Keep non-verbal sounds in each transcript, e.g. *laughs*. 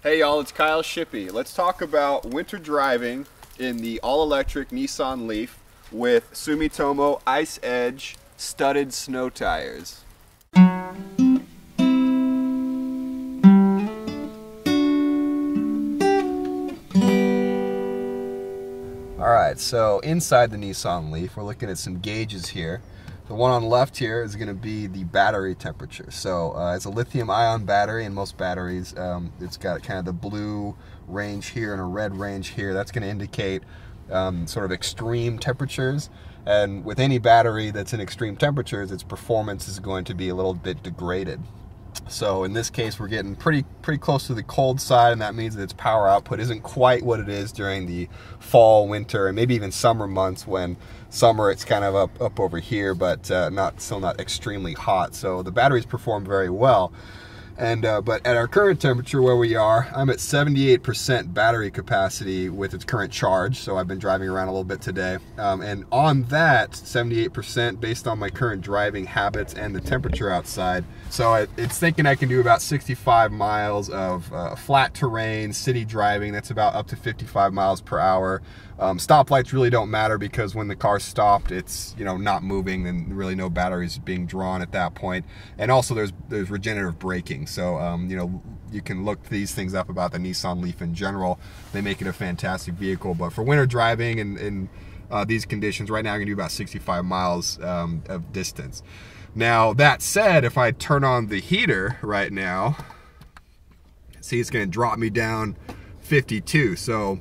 Hey y'all, it's Kyel Shippey. Let's talk about winter driving in the all-electric Nissan Leaf with Sumitomo Ice Edge studded snow tires. Alright, so inside the Nissan Leaf, we're looking at some gauges here. The one on the left here is going to be the battery temperature. So uh, it's a lithium ion battery, and most batteries, um, it's got kind of the blue range here and a red range here. That's going to indicate um, sort of extreme temperatures. And with any battery that's in extreme temperatures, its performance is going to be a little bit degraded. So in this case, we're getting pretty pretty close to the cold side, and that means that its power output isn't quite what it is during the fall, winter, and maybe even summer months. When summer it's kind of up up over here, but uh, not still not extremely hot. So the batteries perform very well. And uh, but at our current temperature where we are, I'm at 78% battery capacity with its current charge. So I've been driving around a little bit today, um, and on that 78%, based on my current driving habits and the temperature outside, so it, it's thinking I can do about 65 miles of uh, flat terrain, city driving. That's about up to 55 miles per hour. Um, stoplights really don't matter because when the car's stopped, it's you know not moving and really no batteries being drawn at that point. And also there's there's regenerative braking, so um, you know you can look these things up about the Nissan Leaf in general. They make it a fantastic vehicle, but for winter driving and, and uh, these conditions, right now I'm gonna do about 65 miles um, of distance. Now that said, if I turn on the heater right now, see it's gonna drop me down 52. So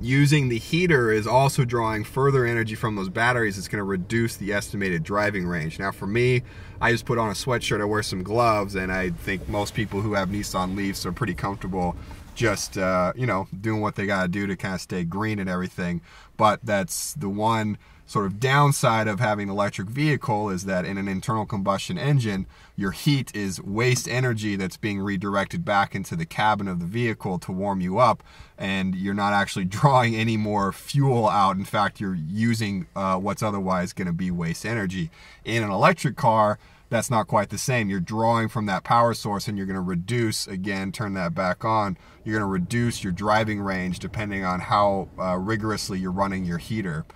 using the heater is also drawing further energy from those batteries. It's going to reduce the estimated driving range. Now, for me, I just put on a sweatshirt, I wear some gloves, and I think most people who have Nissan Leafs are pretty comfortable just, uh, you know, doing what they got to do to kind of stay green and everything. But that's the one sort of downside of having an electric vehicle is that in an internal combustion engine, your heat is waste energy that's being redirected back into the cabin of the vehicle to warm you up, and you're not actually *laughs* drawing any more fuel out. In fact, you're using uh, what's otherwise going to be waste energy. In an electric car, that's not quite the same. You're drawing from that power source and you're going to reduce, again, turn that back on, you're going to reduce your driving range depending on how uh, rigorously you're running your heater.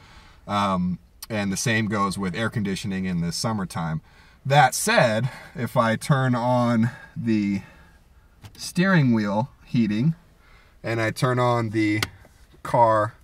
Um, and the same goes with air conditioning in the summertime. That said, if I turn on the steering wheel heating and I turn on the car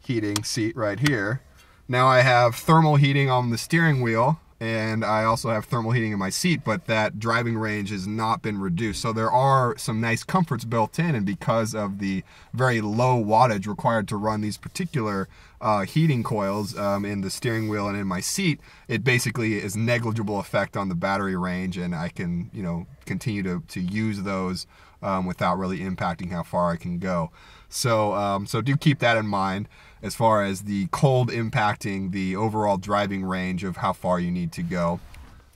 heating seat right here, now I have thermal heating on the steering wheel and I also have thermal heating in my seat, but that driving range has not been reduced. So there are some nice comforts built in, and because of the very low wattage required to run these particular uh, heating coils um, in the steering wheel and in my seat, it basically is negligible effect on the battery range, and I can, you know, continue to, to use those um, without really impacting how far I can go. So, um, so do keep that in mind as far as the cold impacting the overall driving range of how far you need to go.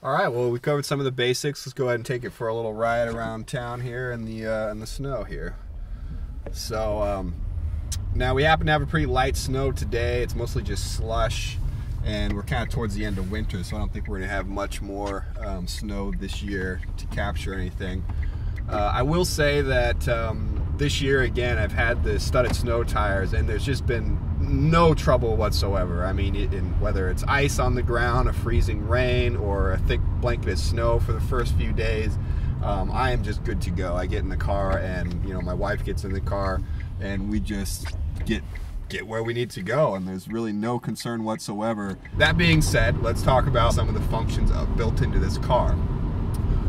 All right, well, we covered some of the basics. Let's go ahead and take it for a little ride around town here in the uh, in the snow here. So um, now we happen to have a pretty light snow today. It's mostly just slush, and we're kind of towards the end of winter, so I don't think we're going to have much more um, snow this year to capture anything. Uh, I will say that um, this year again, I've had the studded snow tires, and there's just been no trouble whatsoever. I mean, it, whether it's ice on the ground, a freezing rain, or a thick blanket of snow for the first few days, um, I am just good to go. I get in the car, and you know, my wife gets in the car, and we just get get where we need to go and there's really no concern whatsoever. That being said, let's talk about some of the functions built into this car.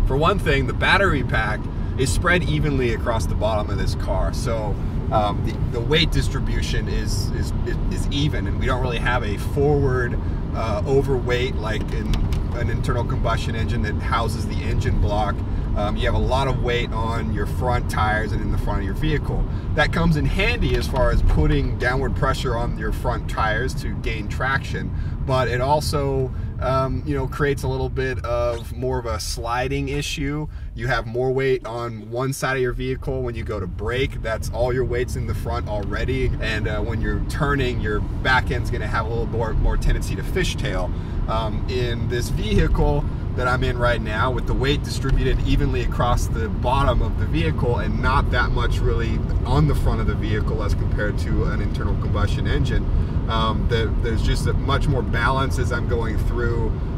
For one thing, the battery pack is spread evenly across the bottom of this car. So um, the, the, weight distribution is, is, is even, and we don't really have a forward uh, overweight like in an internal combustion engine that houses the engine block. Um, you have a lot of weight on your front tires and in the front of your vehicle. That comes in handy as far as putting downward pressure on your front tires to gain traction, but it also um, you know, creates a little bit of more of a sliding issue. You have more weight on one side of your vehicle when you go to brake. That's all your weight's in the front already. And uh, when you're turning, your back end's gonna have a little more, more tendency to fishtail. Um, in this vehicle, that I'm in right now with the weight distributed evenly across the bottom of the vehicle and not that much really on the front of the vehicle as compared to an internal combustion engine. Um, the, there's just much more balance as I'm going through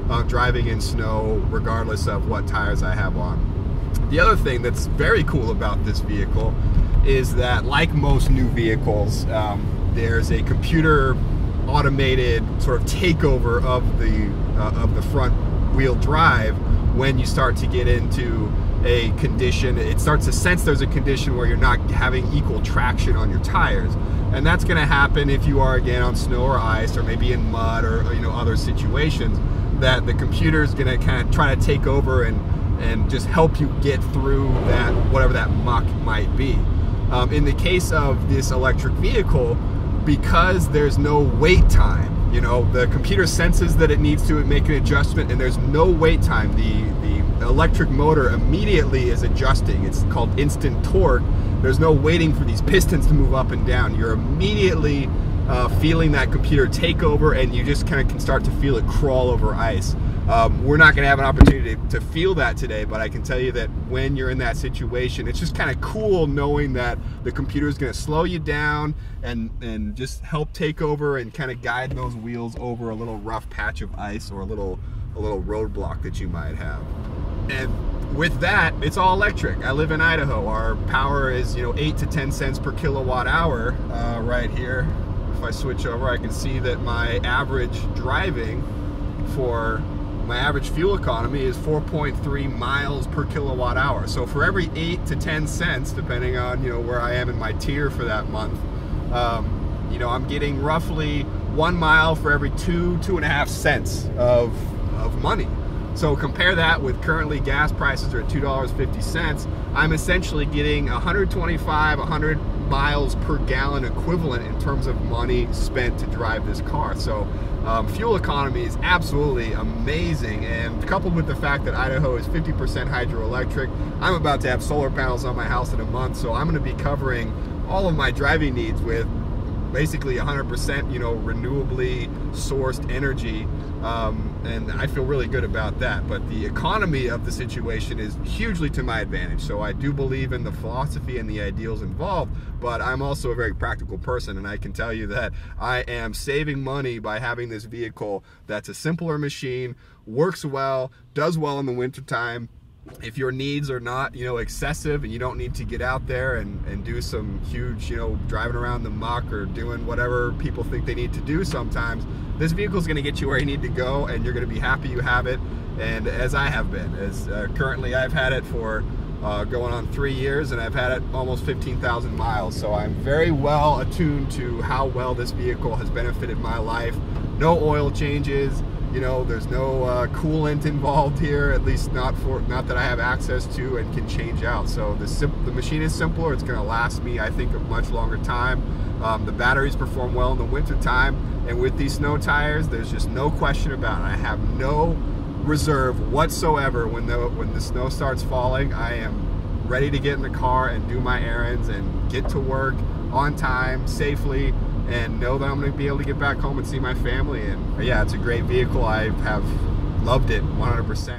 uh, driving in snow regardless of what tires I have on. The other thing that's very cool about this vehicle is that like most new vehicles, um, there's a computer automated sort of takeover of the uh, of the front wheel drive when you start to get into a condition it starts to sense there's a condition where you're not having equal traction on your tires and that's going to happen if you are again on snow or ice or maybe in mud or, you know other situations that the computer is going to kind of try to take over and and just help you get through that whatever that muck might be um, in the case of this electric vehicle because there's no wait time. You know, the computer senses that it needs to make an adjustment and there's no wait time. The electric motor immediately is adjusting. It's called instant torque. There's no waiting for these *laughs* pistons to move up and down. You're immediately uh, feeling that computer take over and you just kind of can start to feel it crawl over ice. Um, we're not going to have an opportunity to, to, feel that today, but I can tell you that when you're in that situation, it's just kind of cool knowing that the computer is going to slow you down and, and just help take over and kind of guide those wheels over a little rough patch of ice or a little, a little roadblock that you might have. And with that, it's all electric. I live in Idaho. Our power is, you know, 8 to 10 cents per kilowatt hour uh, right here. If I switch over, I can see that my average driving for my average fuel economy is 4.3 miles per kilowatt hour. So for every eight to 10 cents, depending on you know where I am in my tier for that month, um, you know I'm getting roughly one mile for every two two and a half cents of of money. So compare that with currently gas prices are at $2.50. I'm essentially getting 125, 100 miles per gallon equivalent in terms of money spent to drive this car. So um, fuel economy is absolutely amazing and coupled with the fact that Idaho is 50% hydroelectric, I'm about to have solar panels on my house in a month so I'm going to be covering all of my driving needs with basically 100% you know renewably sourced energy um, and I feel really good about that. But the economy of the situation is hugely to my advantage. So I do believe in the philosophy and the ideals involved but I'm also a very practical person and I can tell you that I am saving money by having this vehicle that's a simpler machine works well does well in the wintertime if your needs are not you know excessive and you don't need to get out there and, and do some huge you know driving around the muck or doing whatever people think they need to do sometimes this vehicle is going to get you where you need to go and you're going to be happy you have it. And as I have been as uh, currently I've had it for uh, going on three years and I've had it almost 15,000 miles. So I'm very well attuned to how well this vehicle has benefited my life no oil changes you know, there's no uh, coolant involved here, at least not for not that I have access to and can change out. So the the machine is simpler. It's going to last me, I think, a much longer time. Um, the batteries perform well in the winter time, and with these snow tires, there's just no question about it. I have no reserve whatsoever when the when the snow starts falling. I am ready to get in the car and do my errands and get to work on time safely and know that I'm going to be able to get back home and see my family. And yeah, it's a great vehicle. I have loved it 100%.